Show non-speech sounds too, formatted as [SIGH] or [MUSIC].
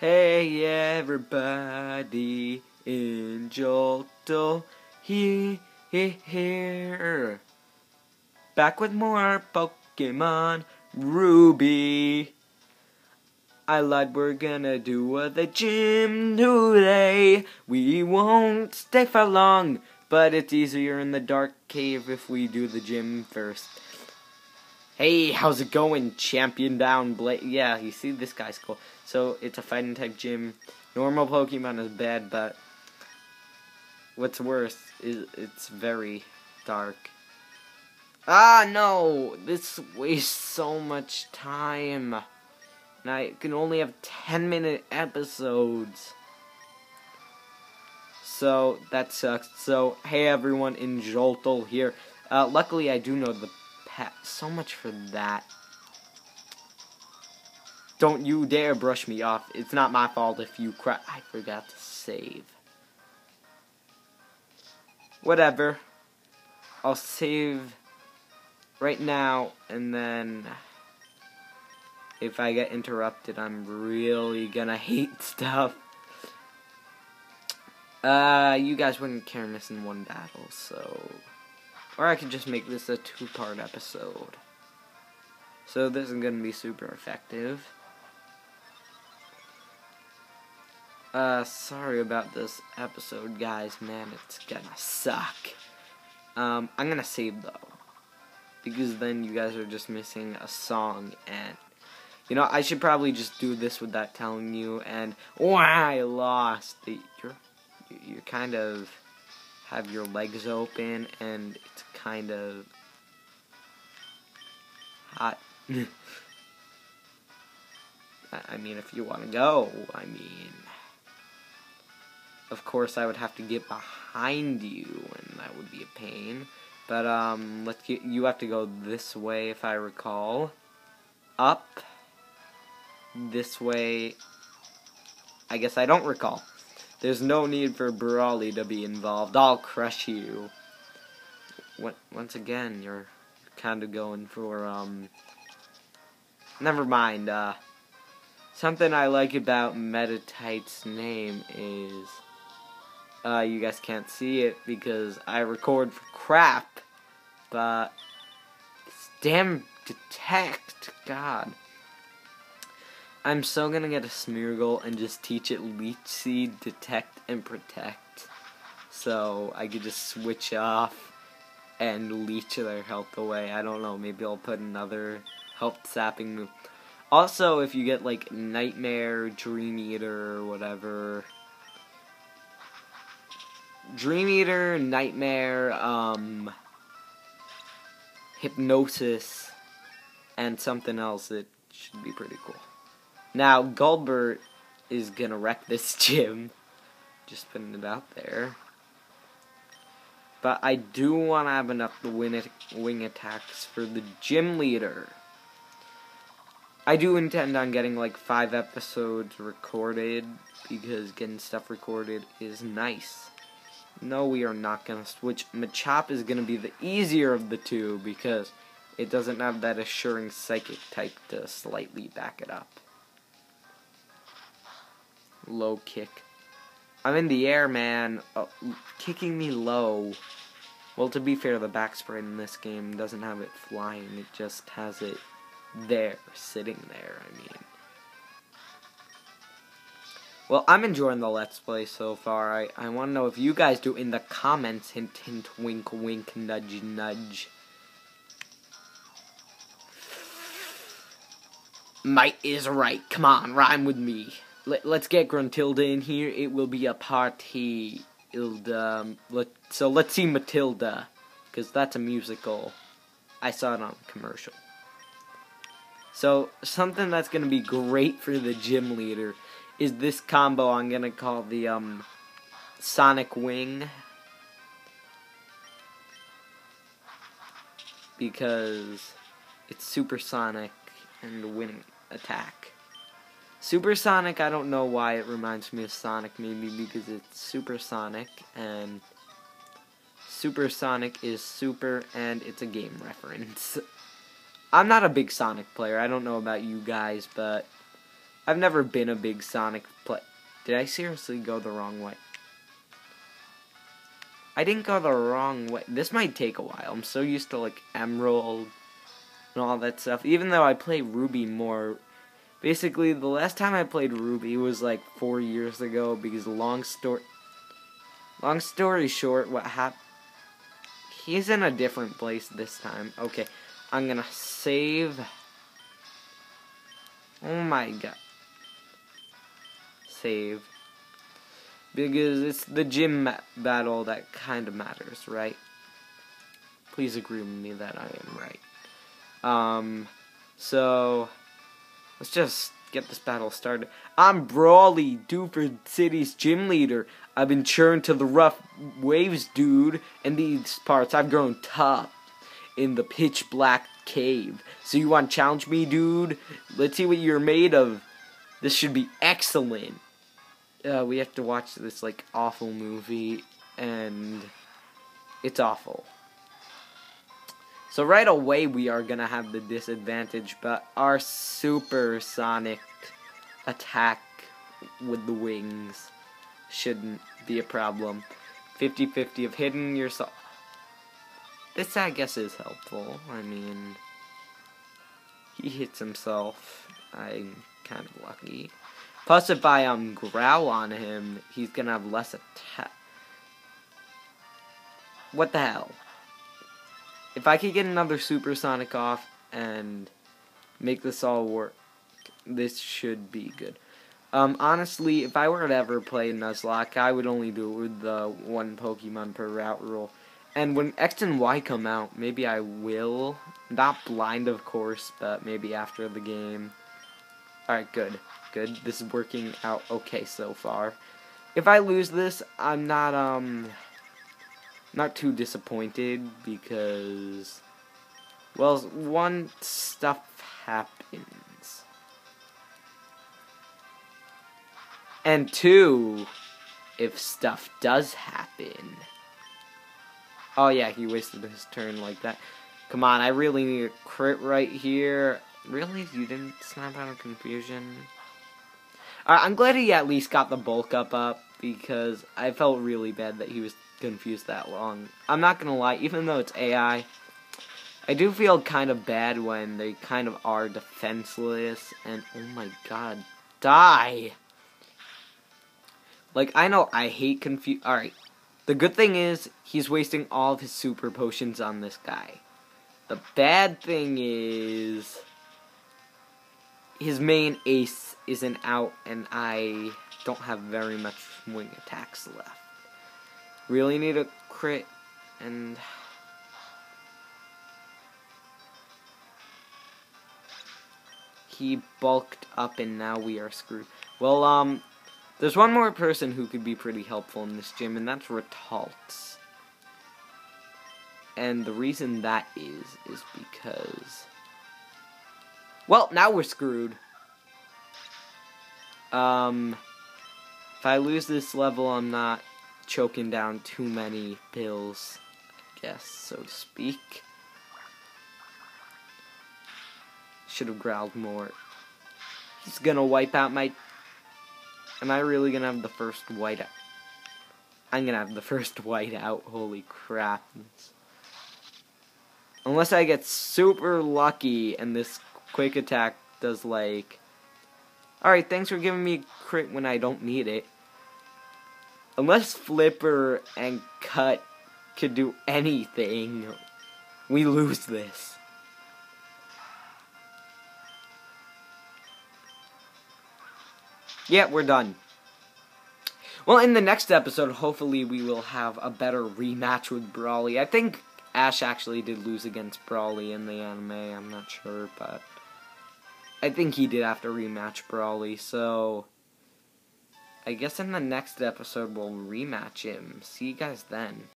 Hey everybody Injoltl here, here. Back with more Pokemon Ruby. I lied, we're gonna do the gym today. We won't stay for long, but it's easier in the dark cave if we do the gym first. Hey, how's it going, champion down Blade? Yeah, you see, this guy's cool. So, it's a fighting type gym. Normal Pokemon is bad, but what's worse is it's very dark. Ah, no! This wastes so much time. And I can only have 10 minute episodes. So, that sucks. So, hey everyone, Injoltl here. Uh, luckily, I do know the pet. so much for that. Don't you dare brush me off. It's not my fault if you cry. I forgot to save. Whatever. I'll save right now, and then if I get interrupted, I'm really gonna [LAUGHS] hate stuff. Uh, you guys wouldn't care missing one battle, so... Or I could just make this a two-part episode. So this is to be super effective. Uh, sorry about this episode, guys. Man, it's gonna suck. Um, I'm gonna save, though. Because then you guys are just missing a song, and... You know, I should probably just do this without telling you, and... Oh, I lost! You're, you're kind of... Have your legs open, and it's kind of hot. [LAUGHS] I mean, if you want to go, I mean, of course I would have to get behind you, and that would be a pain. But um, let's get. You have to go this way, if I recall. Up. This way. I guess I don't recall. There's no need for Brawly to be involved. I'll crush you once again, you're kind of going for, um, never mind, uh, something I like about Meditite's name is, uh, you guys can't see it because I record for crap, but, damn detect, god. I'm so gonna get a Smeargle and just teach it Leech Seed, Detect, and Protect. So I could just switch off and leech their health away. I don't know, maybe I'll put another health sapping move. Also, if you get like Nightmare, Dream Eater, whatever. Dream Eater, Nightmare, um, Hypnosis, and something else that should be pretty cool. Now, Gulbert is gonna wreck this [LAUGHS] gym. Just putting it out there. But I do want to have enough win wing attacks for the gym leader. I do intend on getting like five episodes recorded because getting stuff recorded is nice. No, we are not going to switch. Machop is going to be the easier of the two because it doesn't have that assuring psychic type to slightly back it up. Low kick. I'm in the air, man. Oh, kicking me low. Well, to be fair, the back sprite in this game doesn't have it flying. It just has it there, sitting there, I mean. Well, I'm enjoying the Let's Play so far. I, I want to know if you guys do in the comments. Hint, hint, wink, wink, nudge, nudge. Might is right. Come on, rhyme with me. Let, let's get Gruntilda in here. It will be a party. Ilda. Um, let, so let's see Matilda, because that's a musical. I saw it on commercial. So something that's gonna be great for the gym leader is this combo. I'm gonna call the um, Sonic Wing because it's supersonic and wing attack. Supersonic, I don't know why it reminds me of Sonic, maybe because it's supersonic, and supersonic is super, and it's a game reference. [LAUGHS] I'm not a big Sonic player, I don't know about you guys, but I've never been a big Sonic play. Did I seriously go the wrong way? I didn't go the wrong way. This might take a while. I'm so used to like Emerald and all that stuff. Even though I play Ruby more. Basically, the last time I played Ruby was like four years ago because long story. Long story short, what happened? He's in a different place this time. Okay, I'm gonna save. Oh my god. Save. Because it's the gym battle that kind of matters, right? Please agree with me that I am right. Um, so, let's just get this battle started. I'm Brawly, Dewford City's gym leader. I've been churned to the rough waves, dude. In these parts, I've grown tough in the pitch black cave. So you want to challenge me, dude? Let's see what you're made of. This should be excellent. Uh, we have to watch this like awful movie, and it's awful. So right away we are gonna have the disadvantage, but our supersonic attack with the wings shouldn't be a problem. 50-50 of hitting yourself. This I guess is helpful. I mean, he hits himself. I'm kind of lucky. Plus, if I um growl on him, he's gonna have less attack. What the hell? If I could get another supersonic off and make this all work, this should be good. Um, honestly, if I were to ever play Nuzlocke, I would only do it with the one Pokemon per route rule. And when X and Y come out, maybe I will. Not blind, of course, but maybe after the game. Alright, good. Good. This is working out okay so far. If I lose this, I'm not, um not too disappointed because, well, one, stuff happens. And two, if stuff does happen. Oh yeah, he wasted his turn like that. Come on, I really need a crit right here. Really? You didn't snap out of confusion? Alright, I'm glad he at least got the bulk up up because I felt really bad that he was confused that long. I'm not gonna lie, even though it's AI, I do feel kind of bad when they kind of are defenseless and oh my god, die! Like, I know I hate confuse. Alright, the good thing is he's wasting all of his super potions on this guy. The bad thing is his main ace isn't out and I don't have very much wing attacks left. Really need a crit and he bulked up and now we are screwed. Well, um, there's one more person who could be pretty helpful in this gym and that's Retaltz. And the reason that is, is because... Well, now we're screwed. Um, if I lose this level, I'm not choking down too many pills, I guess, so to speak. Should have growled more. He's gonna wipe out my... Am I really gonna have the first white out? I'm gonna have the [LAUGHS] first white out, holy crap. Unless I get super lucky and this quick attack does like... Alright, thanks for giving me crit when I don't need it unless Flipper and Cut could do anything, we lose this. Yeah, we're done. Well, in the next episode, hopefully we will have a better rematch with Brawly. I think Ash actually did lose against Brawly in the anime, I'm not sure, but... I think he did have to rematch Brawly, so... I guess in the next episode we'll rematch him. See you guys then.